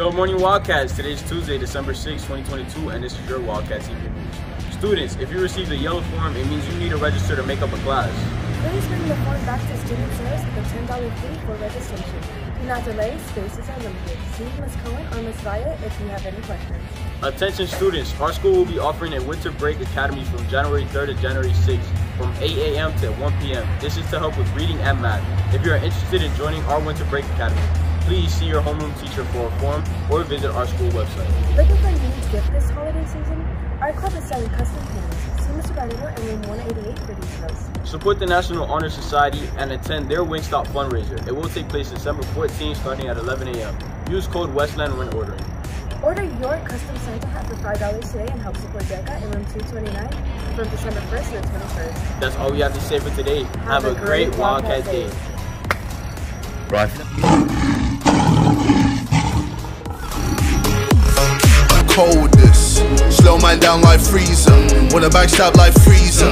Good morning, Wildcats. Today is Tuesday, December 6, 2022, and this is your Wildcats Evening News. Students, if you receive a yellow form, it means you need to register to make up a class. Please bring the form back to Student Service with a $10 fee for registration. Do not delay, spaces are limited. See Ms. Cohen or Ms. Vaya if you have any questions. Attention students, our school will be offering a winter break academy from January 3rd to January 6th from 8 a.m. to 1 p.m. This is to help with reading and math. If you are interested in joining our winter break academy, please see your homeroom teacher for a form or visit our school website. Looking for a new gift this holiday season? Our club is selling custom pins. See Mr. Garnero in room 188 for. Support the National Honor Society and attend their Wingstop fundraiser. It will take place December 14th starting at 11 a.m. Use code Westland when ordering. Order your custom Santa hat for $5 today and help support DECA in room 229 from December 1st to the 21st. That's all we have to say for today. Have, a great Wildcat day. Right. Coldest. Slow man down like freezer. Wanna backstab like freezer.